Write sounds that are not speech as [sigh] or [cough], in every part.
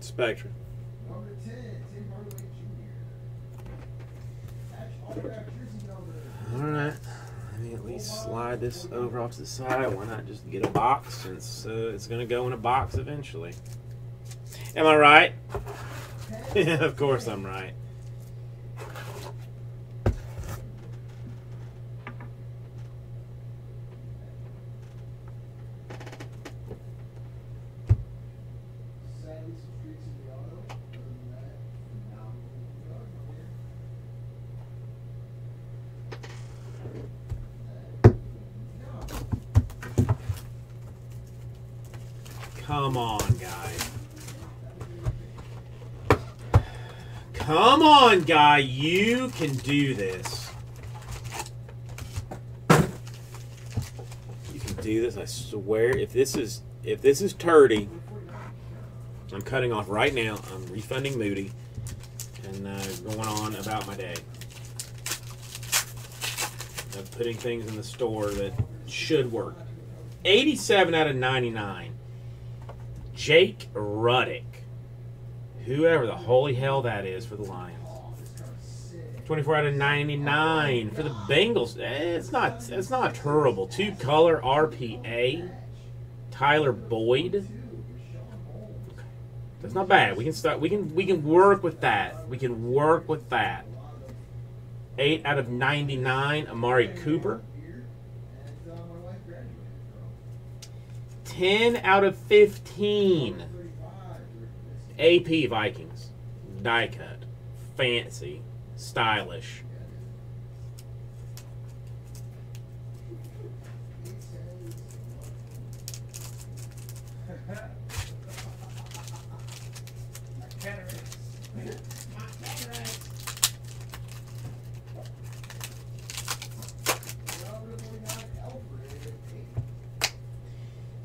Spectra. Number 10, Tim Hardaway Jr. Patch autograph jersey number. All right. Let me at least slide this over off to the side. Why not just get a box since uh, it's going to go in a box eventually? Am I right? Yeah, [laughs] of course I'm right. Sadly, some streaks in the auto. Other than that, phenomenal card here. Come on, guy. Come on, guy. You can do this. You can do this. I swear. If this is if this is turdy, I'm cutting off right now. I'm refunding Moody and uh, going on about my day. Of putting things in the store that should work. 87 out of 99. Jake Rudock. Whoever the holy hell that is for the Lions. 24 out of 99 for the Bengals. Eh, It's not it's not terrible. Two color RPA. Tyler Boyd. That's not bad. We can start we can we can work with that. We can work with that. 8 out of 99 Amari Cooper. And uh, my wife graduated from 10 out of 15 AP Vikings. Die cut. Fancy. Stylish.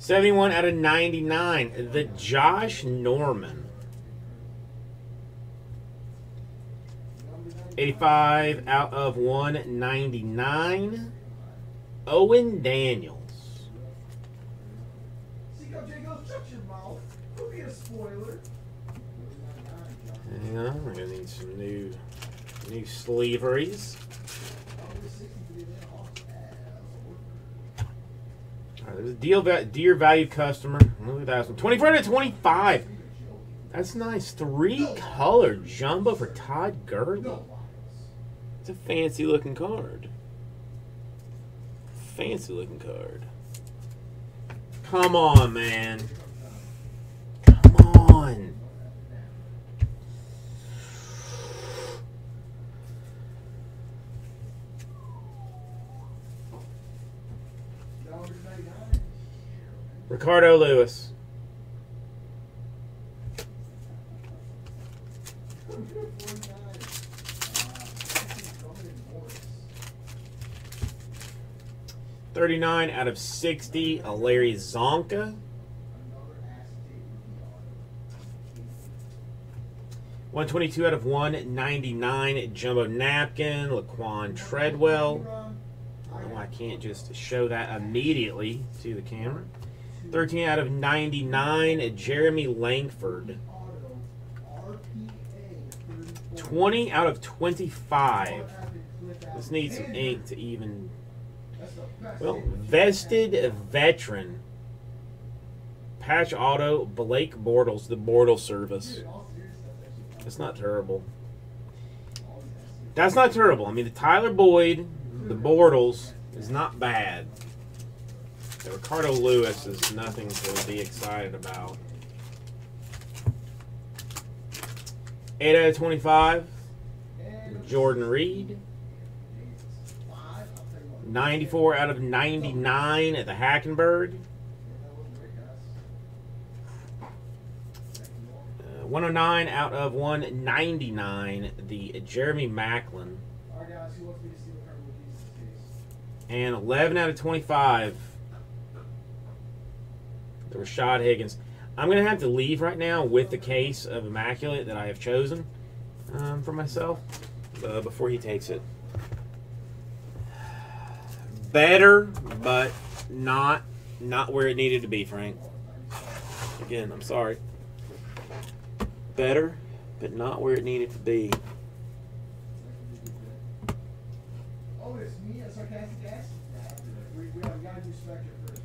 71 out of 99. The Josh Norman. 85 out of 199. Owen Daniels. Hang on, we're gonna need some new new sleeveries. All there's a deal va- dear value customer. Look at that one. 24 out of 25. That's nice. Three color jumbo for Todd Gurley. It's a fancy looking card. Fancy looking card. Come on, man. Come on. Ricardo Louis. Thirty-nine out of sixty. A Larry Csonka. One twenty-two out of one ninety-nine. Jumbo napkin. Laquan Treadwell. I can't just show that immediately to the camera. 13 out of 99, Jeremy Langford. 20 out of 25. This needs some ink to even. Well, vested veteran. Patch Auto, Blake Bortles, the Bortle service. That's not terrible. That's not terrible. I mean, the Tyler Boyd, the Bortles, is not bad. Ricardo Louis is nothing to be excited about. 8 out of 25, Jordan Reed. 94 out of 99 at the Hackenberg. Uh, 109 out of 199, the Jeremy Maclin. And 11 out of 25, the Rashad Higgins. I'm going to have to leave right now with the case of Immaculate that I have chosen um, for myself uh, before he takes it. Better, but not Not where it needed to be, Frank. Again, I'm sorry. Better, but not where it needed to be. Oh, it's me, a sarcastic ass? We, we, we gotta do Spectra first.